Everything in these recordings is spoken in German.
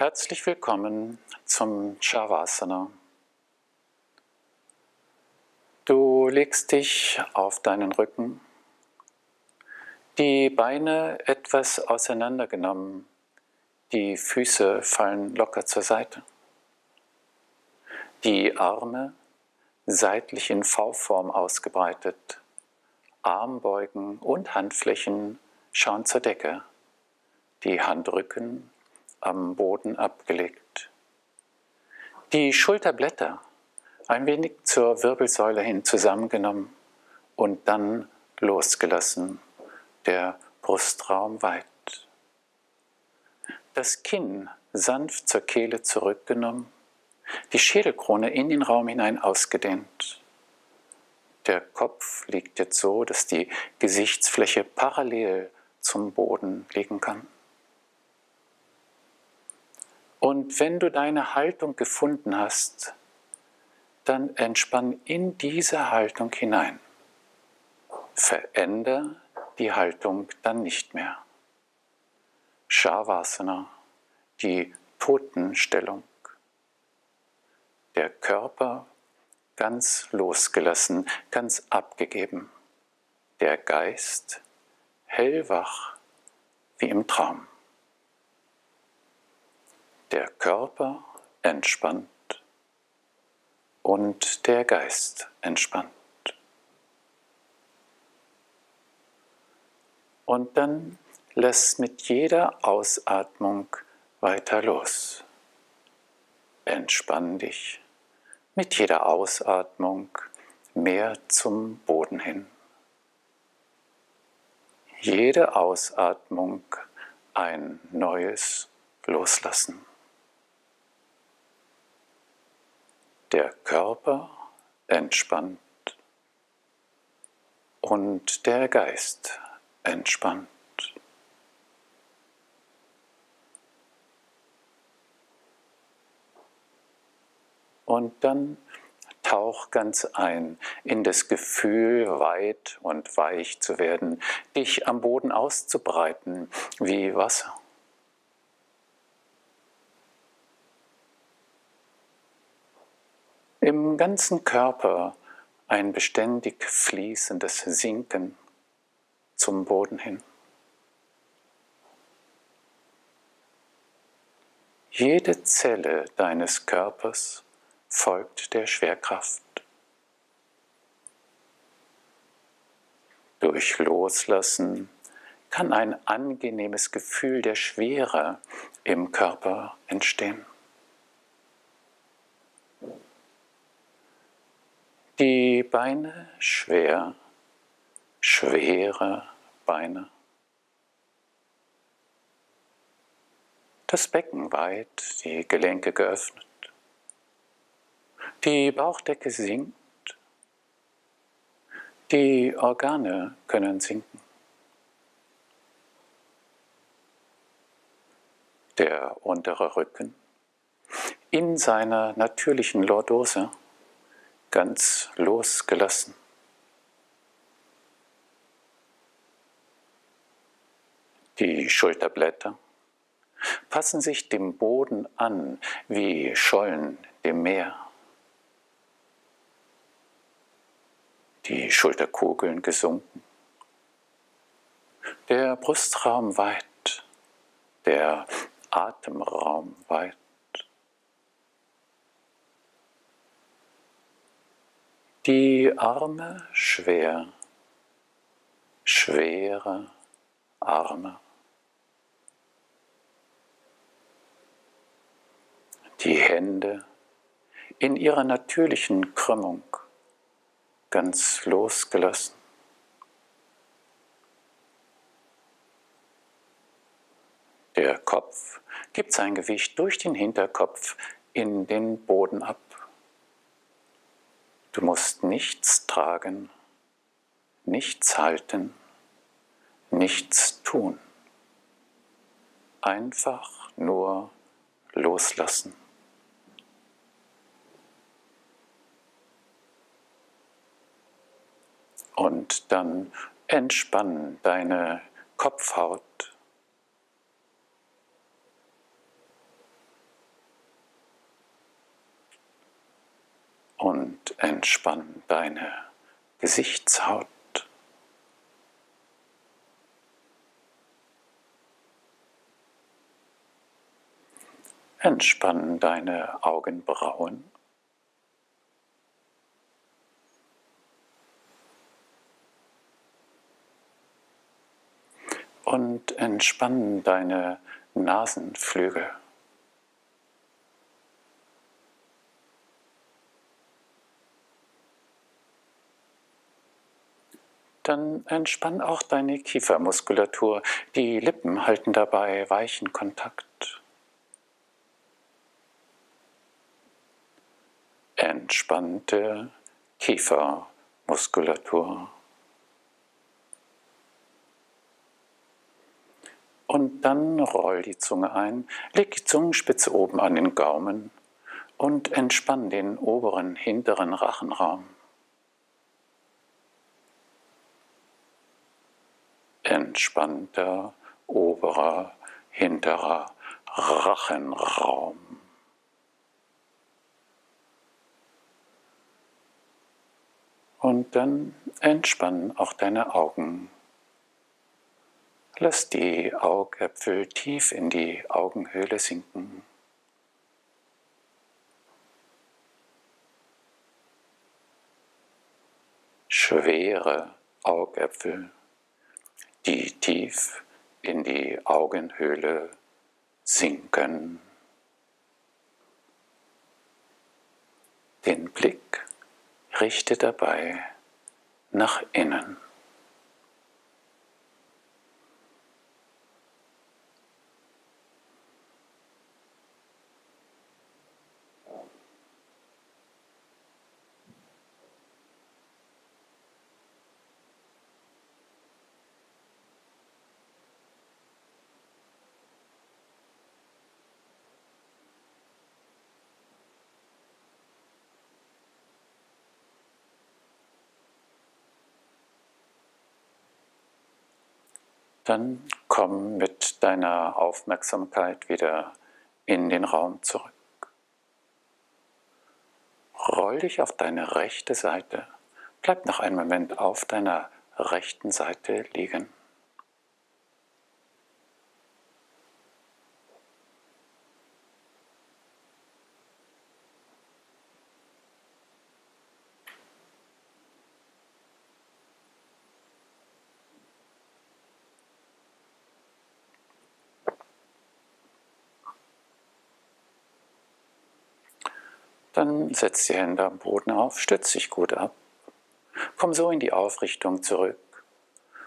Herzlich willkommen zum Shavasana. Du legst dich auf deinen Rücken, die Beine etwas auseinandergenommen, die Füße fallen locker zur Seite. Die Arme seitlich in V-Form ausgebreitet, Armbeugen und Handflächen schauen zur Decke, die Handrücken am Boden abgelegt. Die Schulterblätter ein wenig zur Wirbelsäule hin zusammengenommen und dann losgelassen, der Brustraum weit. Das Kinn sanft zur Kehle zurückgenommen, die Schädelkrone in den Raum hinein ausgedehnt. Der Kopf liegt jetzt so, dass die Gesichtsfläche parallel zum Boden liegen kann. Und wenn du deine Haltung gefunden hast, dann entspann in diese Haltung hinein. Veränder die Haltung dann nicht mehr. Shavasana, die Totenstellung. Der Körper ganz losgelassen, ganz abgegeben. Der Geist hellwach wie im Traum der Körper entspannt und der Geist entspannt. Und dann lass mit jeder Ausatmung weiter los. Entspann dich mit jeder Ausatmung mehr zum Boden hin. Jede Ausatmung ein neues Loslassen. Der Körper entspannt und der Geist entspannt. Und dann tauch ganz ein in das Gefühl, weit und weich zu werden, dich am Boden auszubreiten wie Wasser. Im ganzen Körper ein beständig fließendes Sinken zum Boden hin. Jede Zelle deines Körpers folgt der Schwerkraft. Durch Loslassen kann ein angenehmes Gefühl der Schwere im Körper entstehen. Die Beine schwer, schwere Beine. Das Becken weit, die Gelenke geöffnet. Die Bauchdecke sinkt. Die Organe können sinken. Der untere Rücken in seiner natürlichen Lordose ganz losgelassen. Die Schulterblätter passen sich dem Boden an wie Schollen dem Meer. Die Schulterkugeln gesunken. Der Brustraum weit, der Atemraum weit. Die Arme schwer, schwere Arme. Die Hände in ihrer natürlichen Krümmung ganz losgelassen. Der Kopf gibt sein Gewicht durch den Hinterkopf in den Boden ab. Du musst nichts tragen, nichts halten, nichts tun. Einfach nur loslassen. Und dann entspannen deine Kopfhaut. Entspann deine Gesichtshaut. Entspann deine Augenbrauen. Und entspann deine Nasenflügel. Dann entspann auch deine Kiefermuskulatur. Die Lippen halten dabei weichen Kontakt. entspannte Kiefermuskulatur. Und dann roll die Zunge ein, leg die Zungenspitze oben an den Gaumen und entspann den oberen, hinteren Rachenraum. Entspannter oberer, hinterer Rachenraum. Und dann entspann auch deine Augen. Lass die Augäpfel tief in die Augenhöhle sinken. Schwere Augäpfel, tief in die Augenhöhle sinken. Den Blick richte dabei nach innen. Dann komm mit deiner Aufmerksamkeit wieder in den Raum zurück. Roll dich auf deine rechte Seite. Bleib noch einen Moment auf deiner rechten Seite liegen. Dann setz die Hände am Boden auf, stütz dich gut ab. Komm so in die Aufrichtung zurück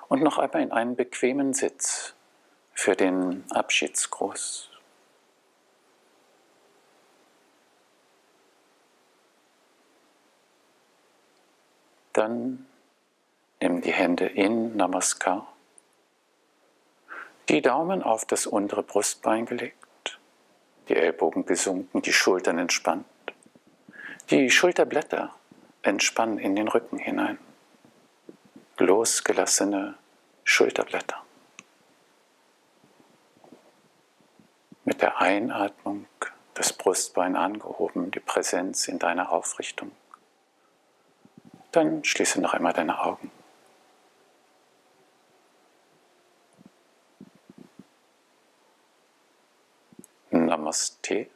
und noch einmal in einen bequemen Sitz für den Abschiedsgruß. Dann nimm die Hände in Namaskar, die Daumen auf das untere Brustbein gelegt, die Ellbogen gesunken, die Schultern entspannt. Die Schulterblätter entspannen in den Rücken hinein. Losgelassene Schulterblätter. Mit der Einatmung das Brustbein angehoben, die Präsenz in deiner Aufrichtung. Dann schließe noch einmal deine Augen. Namaste.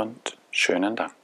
Und schönen Dank.